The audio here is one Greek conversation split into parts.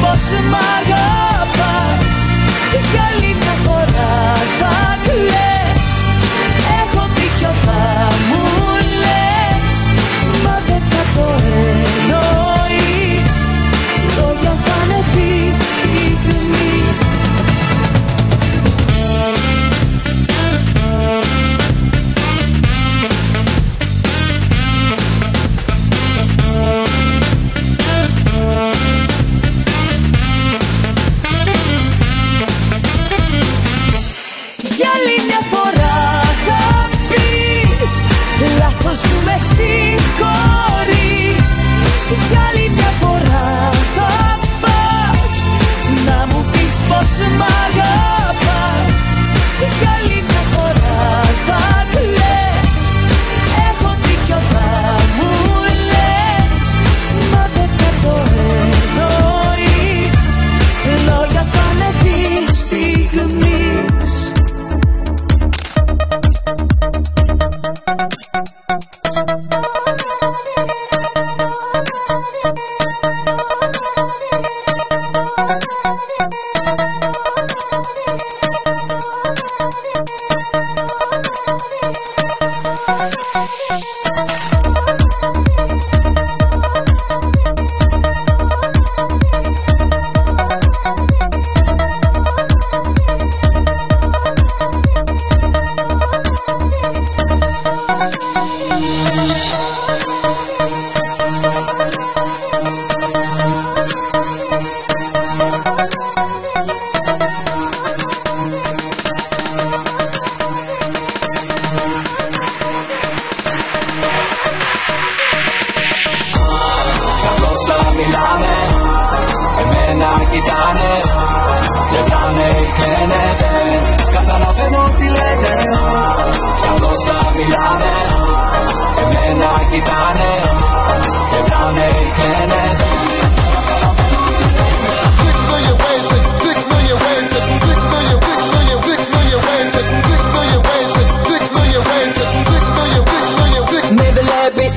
πως μ'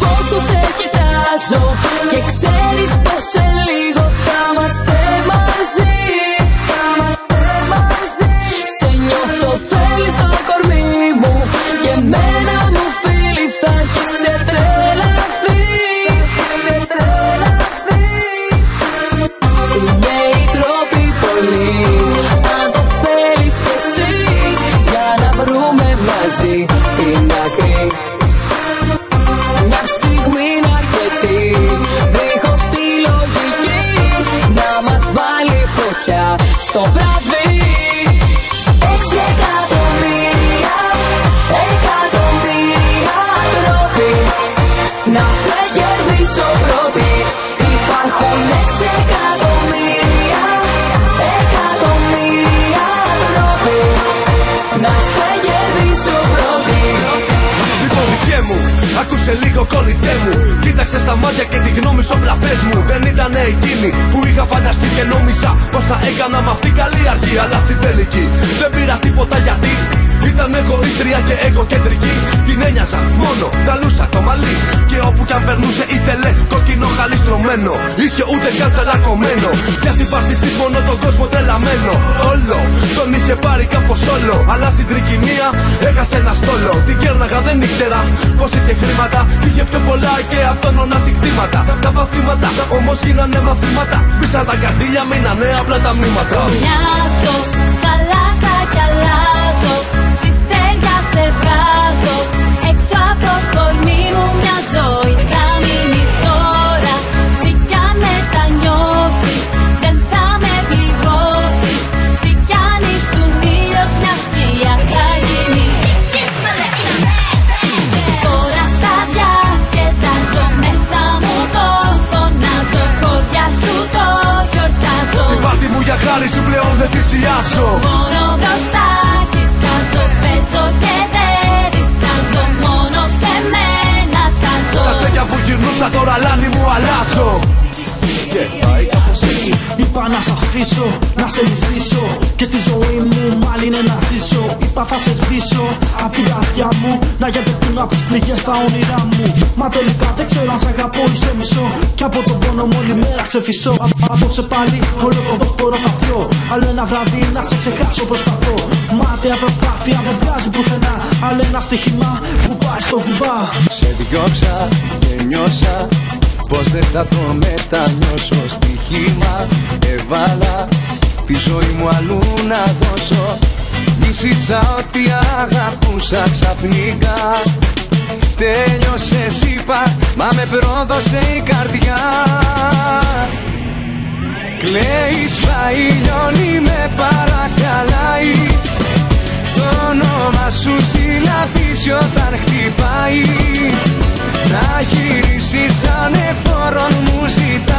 πόσο σε κοιτάζω Και ξέρεις πως σε λίγο θα είμαστε μαζί. Σε νιώθω θέλεις το κορμί μου Και μένα μου φίλη θα έχεις ξετρελαθεί. Είναι οι τρόποι πολλοί Αν το θέλεις κι εσύ Για να βρούμε μαζί την άκρη στο βράδυ. Έξι εκατομμύρια Εκατομμύρια τρόποι Να σε κερδίσω πρώτη. Υπάρχουν έξι εκατομμύρια Εκατομμύρια τρόποι Να σε κερδίσω πρώτη. Λοιπόν, βγέ μου, άκουσε λίγο κολλητέ μου. Κοίταξε στα μάτια και τη γνώμη σου, όπλα πες μου. Δεν ήταν εκείνη που είχα φανταστεί και νόμιζα πως θα έκανα με αυτή καλή αρχή. Αλλά στην τελική δεν πήρα τίποτα γιατί ήταν εγωίστρια και εγωκεντρική. Την ένοιαζα μόνο, τα λούσα το μαλλί. Και όπου κι αν περνούσε ήθελε κόκκινο χαλί στρωμένο. Είχε ούτε καν τσαλακωμένο. Για την πάρτι της μόνο τον κόσμο τρελαμένο. Όλο τον είχε πάρει κάπως όλο. Αλλά στην τρικυμία έχασε ένα στόλο. Την κέρναγα δεν ήξερα πως είχε χρήματα. Είχε πιο πολλά και αυτόνονα συκτήματα. Τα παθήματα όμως γίνανε μαθήματα. Πίσα τα καρδίλια μείνανε απλά τα μνήματα. Μοιάζω, αφήσω, να σε μισήσω. Και στη ζωή μου μάλλον είναι να ζήσω. Είπα θα σε σβήσω απ' την καρδιά μου. Να γιατρευτούν απ' τις πληγές τα όνειρά μου. Μα τελικά δεν ξέρω αν σ' αγαπώ ή σε μισώ. Κι από τον πόνο μου όλη μέρα ξεφυσώ. Απόψε πάλι όλο το μπορώ θα πιω. Άλλο ένα βράδυ να σε ξεχάσω προσπαθώ. Μάταια προσπάθεια δεν βγάζει πουθενά. Άλλο ένα στοίχημα που πάει στο κουβά Σε διώξα και νιώσα Πως δεν θα το μετανιώσω στοίχημα Έβαλα τη ζωή μου αλλού να δώσω. Μίσησα ότι αγαπούσα ξαφνικά Τέλειωσες είπα, μα με πρόδωσε η καρδιά. Κλαίει, σπάει, λιώνει, με παρακαλάει. Το όνομα σου συλλαβήσει όταν χτυπάει. Να γυρίσεις σαν εφόρον μου ζητάει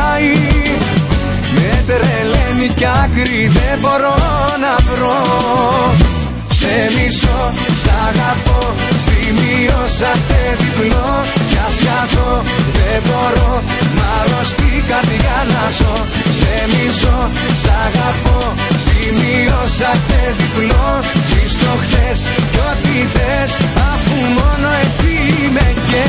διπλό Κι ας δεν μπορώ Μ' αρρωστή καρδιά να ζω. Σε μισώ, σ' αγαπώ. Σημειώσατε διπλό. Ζεις το χτες κι ό,τι θες Αφού μόνο εσύ με και.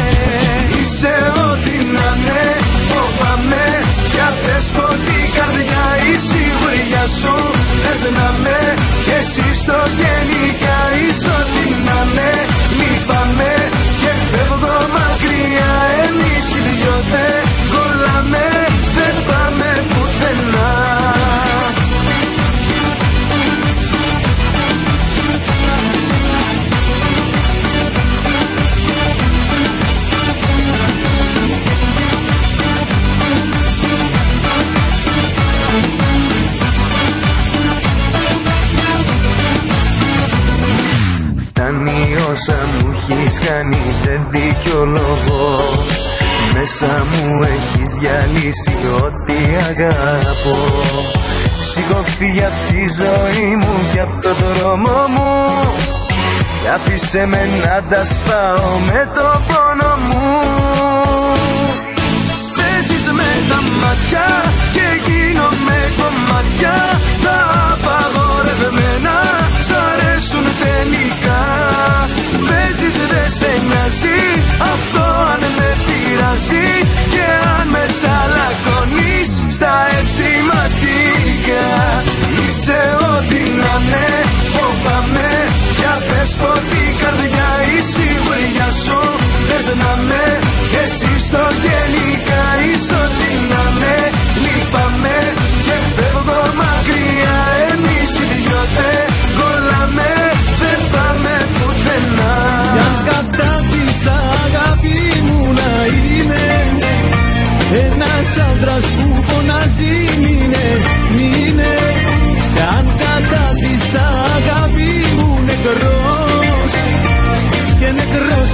Είσαι ό,τι να ναι Φοβάμαι. Για πες την καρδιά Η σιγουριά σου. Θες να με έχεις κάνει δεν δικαιολογώ. Μέσα μου έχεις διαλύσει ό,τι αγαπώ. Σήκω φύγει απ' τη ζωή μου και απ' το δρόμο μου. Και άφησε με να τα σπάω με το πόνο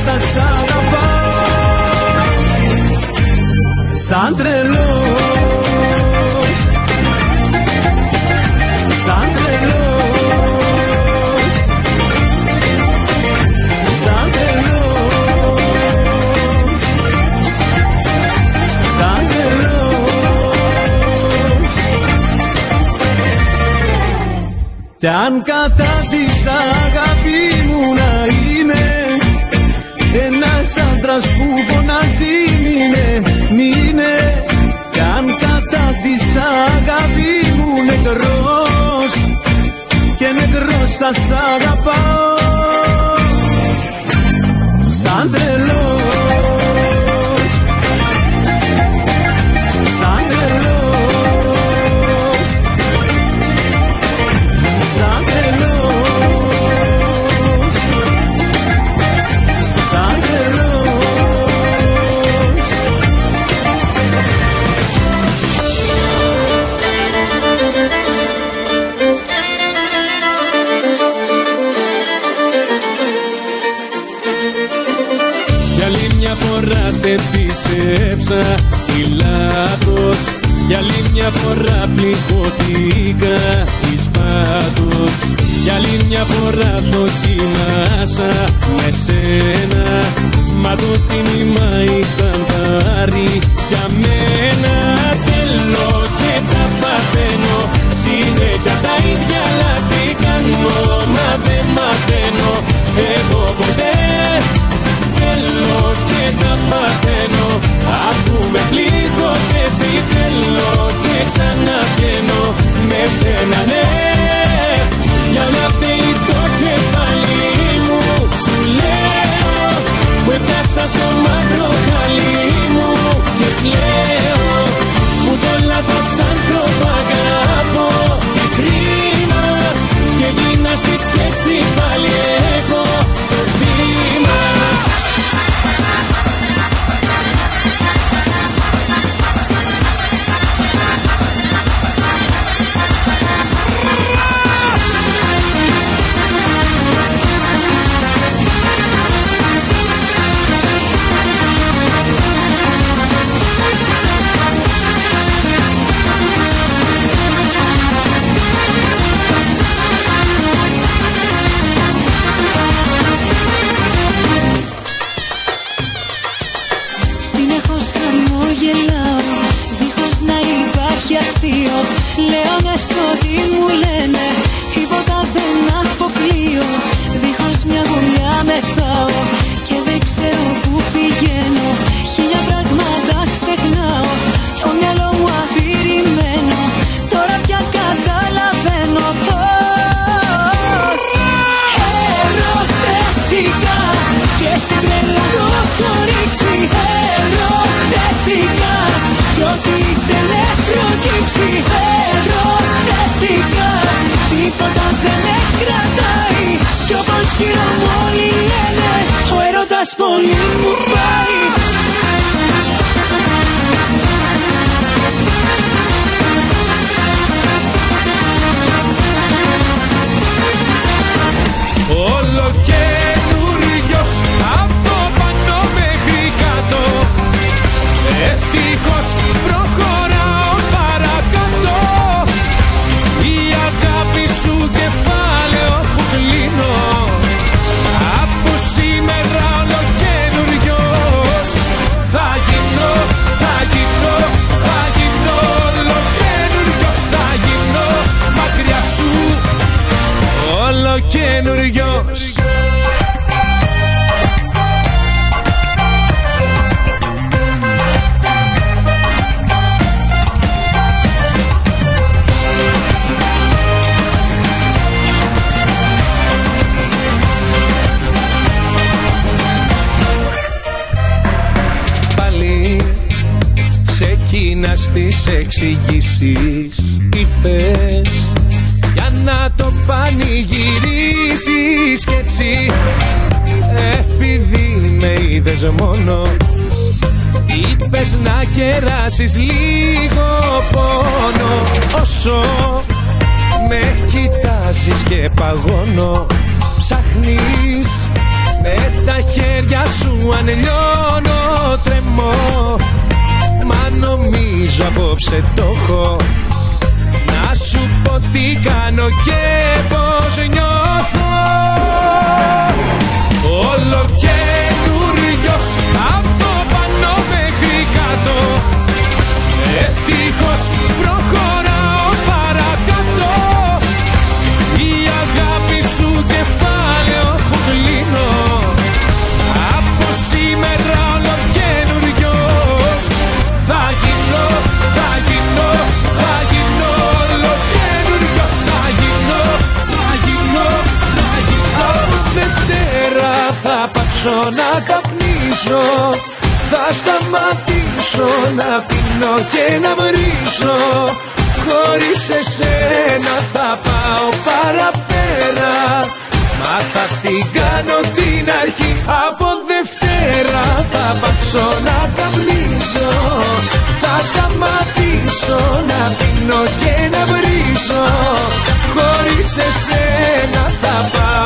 θα σ' αγαπάω σαν τρελός. Σαν τρελός. Σαν τρελός. Σαν τρελός. Κι αν κατά της νεκρός θα σ' αγαπάω Για άλλη μια φορά δοκιμάσα με σένα Μα το τίμημα ήταν βαρύ για μένα. Θέλω και τα παθαίνω Συνέχεια τα ίδια λάθη κάνω Μα δεν μαθαίνω. Εγώ ποτέ Θέλω και τα παθαίνω. Αφού με πλήγωσες τι θέλω Και ξαναβγαίνω με Λέω να ό,τι μου λένε Τίποτα δεν αποκλείω. Δίχως μια γουλιά μεθάω Και δεν ξέρω που πηγαίνω. Χίλια πράγματα ξεχνάω Το μυαλό μου αφηρημένο. Τώρα πια καταλαβαίνω πως Και στην τρέλα το έχω ψυχαρωτήθηκα Τίποτα δεν με κρατάει. Κι όπως γύρω μου όλοι λένε Ο έρωτας πολύ μου πάει Όλο καινούριος από πάνω μέχρι κάτω. Ευτυχώς προχωρώ στις εξηγήσεις. Ήρθες για να το πανηγυρίσεις κι έτσι. Επειδή με είδες μόνο είπες να κεράσεις λίγο πόνο. Όσο με κοιτάζεις και παγώνω ψάχνεις με τα χέρια σου αν λιώνω τρεμώ Μα νομίζω απόψε το έχω. Να σου πω τι κάνω και πως νιώθω. Όλο να καπνίσω Θα σταματήσω να πίνω και να μυρίσω Χωρίς εσένα θα πάω παραπέρα. Μα θα την κάνω την αρχή από Δευτέρα. Θα πάψω να καπνίζω Θα σταματήσω να πίνω και να βρίζω. Χωρίς εσένα θα πάω